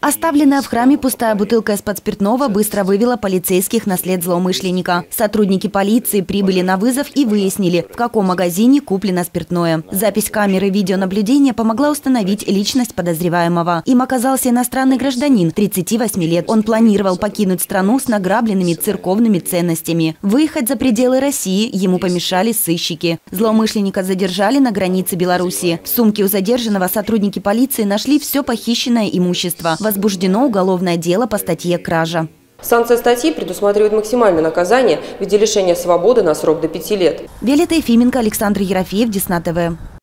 Оставленная в храме пустая бутылка из-под спиртного быстро вывела полицейских на след злоумышленника. Сотрудники полиции прибыли на вызов и выяснили, в каком магазине куплено спиртное. Запись камеры видеонаблюдения помогла установить личность подозреваемого. Им оказался иностранный гражданин, 38 лет. Он планировал покинуть страну с награбленными церковными ценностями. Выехать за пределы России ему помешали сыщики. Злоумышленника задержали на границе Беларуси. В сумке у задержанного сотрудники полиции нашли все похищенное имущество – возбуждено уголовное дело по статье «Кража». Санкция статьи предусматривает максимальное наказание в виде лишения свободы на срок до пяти лет. Виолетта Ефименко, Александр Ерофеев, Десна ТВ.